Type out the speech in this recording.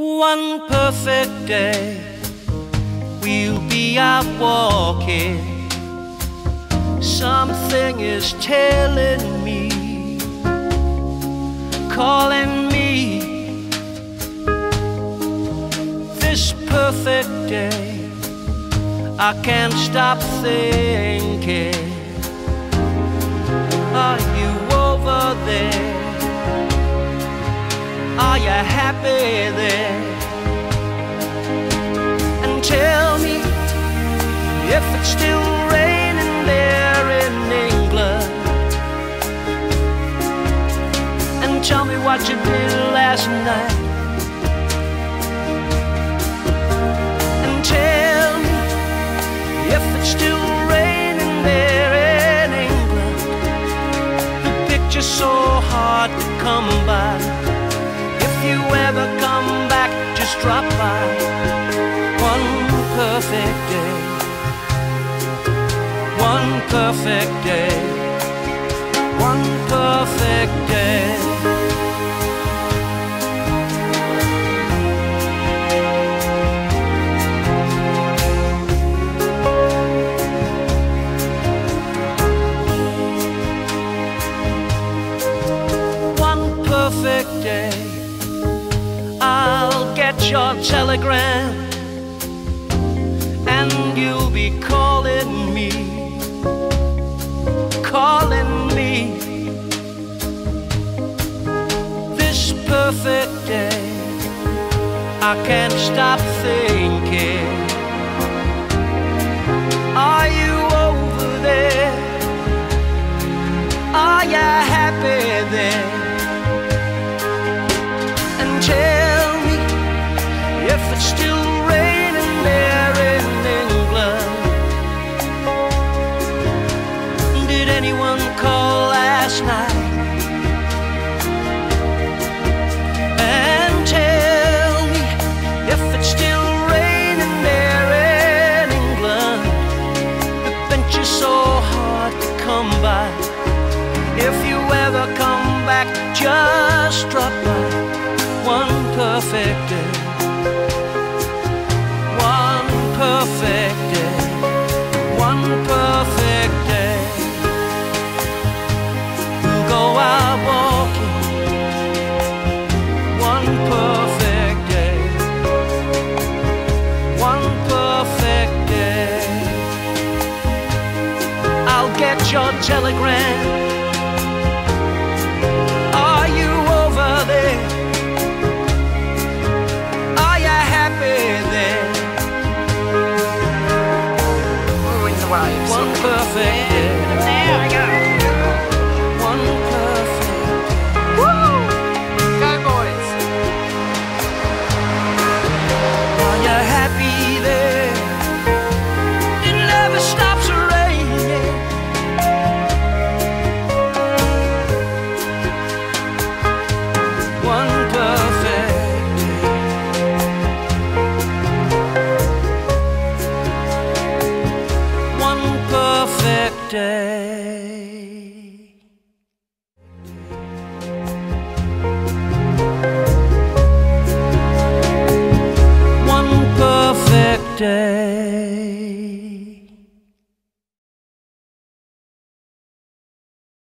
One perfect day, we'll be out walking. Something is telling me, calling me. This perfect day, I can't stop thinking. Are you over there? Are you happy there? And tell me if it's still raining there in England. And tell me what you did last night. And tell me if it's still raining there in England. The picture's so hard to come One perfect day. One perfect day. One perfect day I'll get your telegram perfect day, I can't stop thinking. Perfect day, one perfect day. We'll go out walking, one perfect day, one perfect day. I'll get your telegram perfect. day.